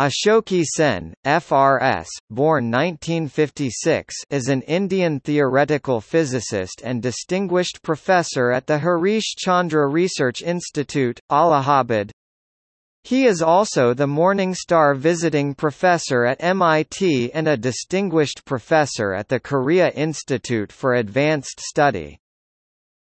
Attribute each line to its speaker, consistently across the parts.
Speaker 1: Ashoke Sen, FRS, born 1956 is an Indian theoretical physicist and distinguished professor at the Harish Chandra Research Institute, Allahabad. He is also the Morningstar Visiting Professor at MIT and a distinguished professor at the Korea Institute for Advanced Study.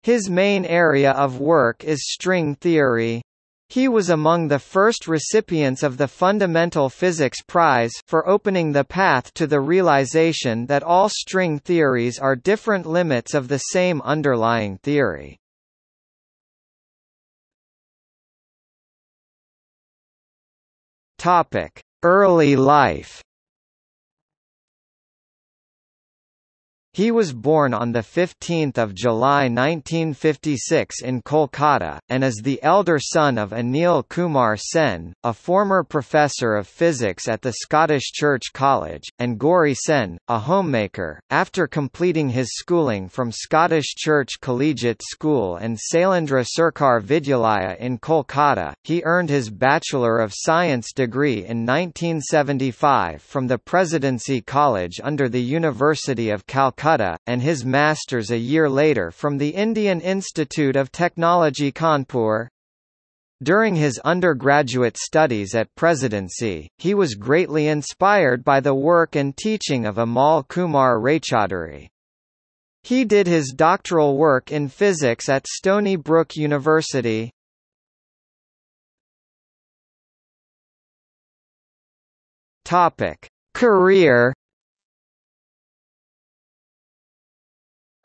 Speaker 1: His main area of work is string theory. He was among the first recipients of the Fundamental Physics Prize for opening the path to the realization that all string theories are different limits of the same underlying theory. Early life He was born on 15 July 1956 in Kolkata, and is the elder son of Anil Kumar Sen, a former professor of physics at the Scottish Church College, and Gauri Sen, a homemaker. After completing his schooling from Scottish Church Collegiate School and Sailendra Sarkar Vidyalaya in Kolkata, he earned his Bachelor of Science degree in 1975 from the Presidency College under the University of Calcutta Calcutta, and his master's a year later from the Indian Institute of Technology Kanpur. During his undergraduate studies at Presidency, he was greatly inspired by the work and teaching of Amal Kumar Raychaudhuri. He did his doctoral work in physics at Stony Brook University. Topic: Career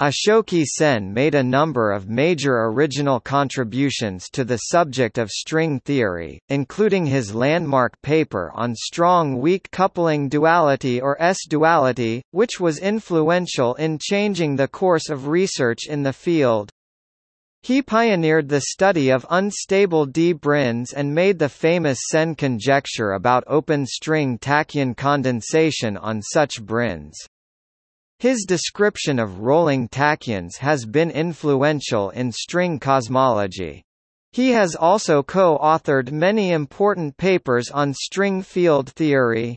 Speaker 1: Ashoke Sen made a number of major original contributions to the subject of string theory, including his landmark paper on strong-weak coupling duality or S-duality, which was influential in changing the course of research in the field. He pioneered the study of unstable d branes and made the famous Sen conjecture about open string tachyon condensation on such branes. His description of rolling tachyons has been influential in string cosmology. He has also co-authored many important papers on string field theory.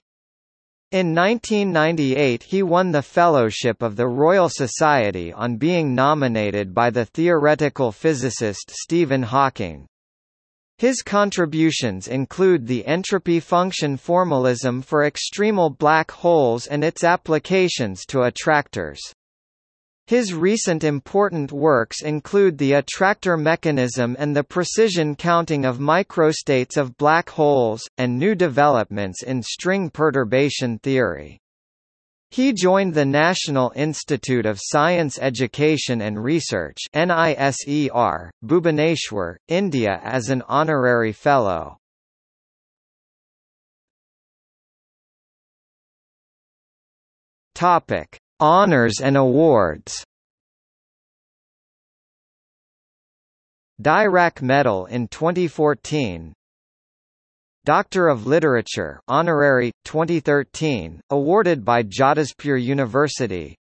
Speaker 1: In 1998 he won the Fellowship of the Royal Society on being nominated by the theoretical physicist Stephen Hawking. His contributions include the entropy function formalism for extremal black holes and its applications to attractors. His recent important works include the attractor mechanism and the precision counting of microstates of black holes, and new developments in string perturbation theory. He joined the National Institute of Science Education and Research NISER, Bhubaneswar, India as an honorary fellow. Topic: Honors and awards. Dirac Medal in 2014 Doctor of Literature honorary 2013 awarded by Jadavpur University.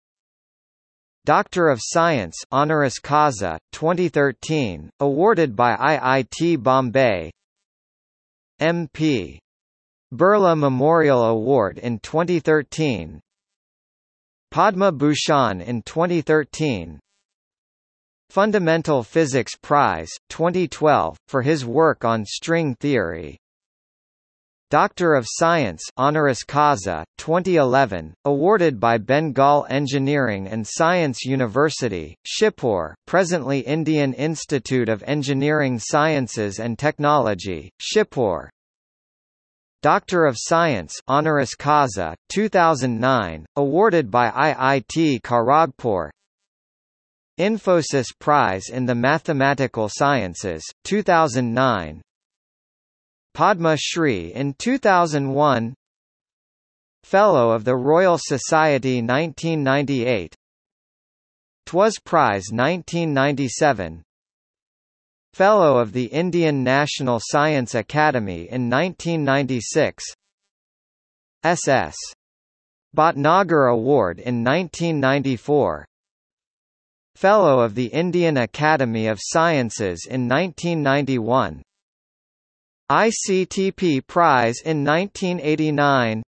Speaker 1: Doctor of Science honoris causa 2013 awarded by IIT Bombay. MP Birla Memorial Award in 2013 Padma Bhushan in 2013 Fundamental Physics Prize 2012 for his work on string theory Doctor of Science honoris causa 2011 awarded by Bengal Engineering and Science University Shibpur presently Indian Institute of Engineering Sciences and Technology Shibpur Doctor of Science honoris causa 2009 awarded by IIT Kharagpur. Infosys Prize in the Mathematical Sciences 2009 Padma Shri in 2001 Fellow of the Royal Society 1998 Twas Prize 1997 Fellow of the Indian National Science Academy in 1996 SS. Bhatnagar Award in 1994 Fellow of the Indian Academy of Sciences in 1991 ICTP Prize in 1989